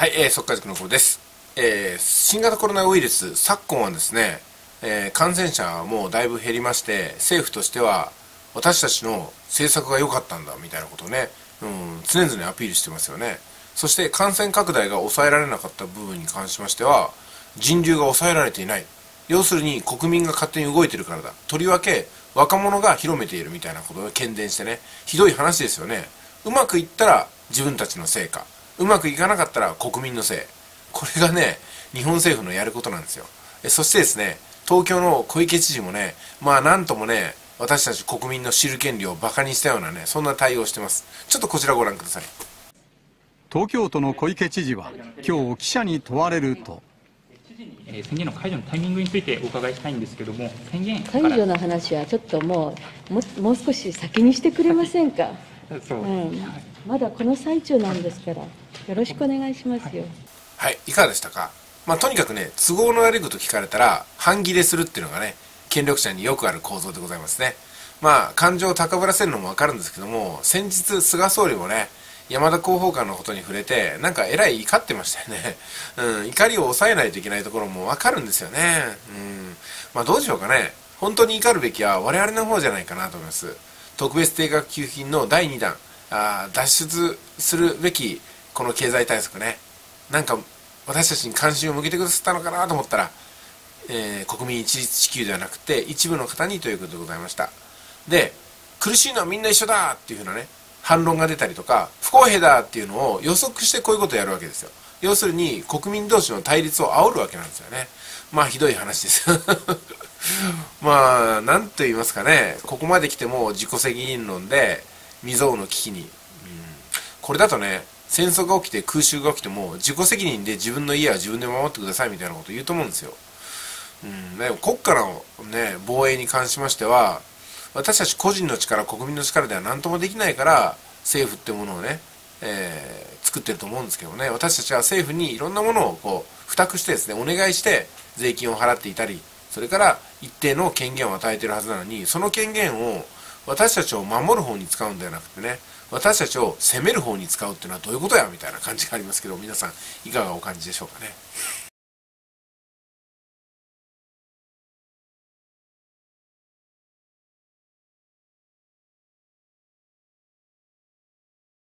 はい、えー、速稼塾の頃です、えー、新型コロナウイルス昨今はですね、えー、感染者もだいぶ減りまして政府としては私たちの政策が良かったんだみたいなことをね、うん、常々アピールしてますよね。そして感染拡大が抑えられなかった部分に関しましては人流が抑えられていない。要するに国民が勝手に動いてるからだ。とりわけ若者が広めているみたいなことを喧伝してねひどい話ですよね。うまくいったら自分たちのせいかうまくいかなかったら国民のせい。これがね日本政府のやることなんですよ。そしてですね東京の小池知事もねまあなんともね私たち国民の知る権利をバカにしたようなねそんな対応をしてます。ちょっとこちらご覧ください。東京都の小池知事は今日記者に問われると。宣言の解除のタイミングについてお伺いしたいんですけれども、宣言解除の話はちょっともう、ももう少し先にしてくれませんか？そう、うん、まだこの最中なんですから。よろしくお願いしますよ。はい、いかがでしたか？まあ、とにかくね、都合の悪いこと聞かれたら、半切れするっていうのがね、権力者によくある構造でございますね。まあ、感情を高ぶらせるのもわかるんですけども、先日、菅総理もね、山田広報官のことに触れて、なんかえらい怒ってましたよね。うん、怒りを抑えないといけないところもわかるんですよね。うん。まあ、どうでしょうかね。本当に怒るべきは我々の方じゃないかなと思います。特別定額給付金の第2弾、あ脱出するべきこの経済対策ね。なんか私たちに関心を向けてくださったのかなと思ったら、えー、国民一律支給ではなくて一部の方にということでございました。で苦しいのはみんな一緒だっていうふうなね反論が出たりとか不公平だっていうのを予測してこういうことをやるわけですよ。要するに国民同士の対立を煽るわけなんですよね。まあひどい話です。まあ何と言いますかね。ここまで来ても自己責任論で未曾有の危機に、うん、これだとね戦争が起きて空襲が起きても自己責任で自分の家は自分で守ってくださいみたいなこと言うと思うんですよ。うん、で国家の、ね、防衛に関しましては私たち個人の力国民の力では何ともできないから政府ってものをね、えー、作ってると思うんですけどね。私たちは政府にいろんなものをこう付託してですねお願いして税金を払っていたりそれから一定の権限を与えてるはずなのにその権限を私たちを守る方に使うんではなくてね私たちを責める方に使うっていうのはどういうことやみたいな感じがありますけど皆さんいかがお感じでしょうかね。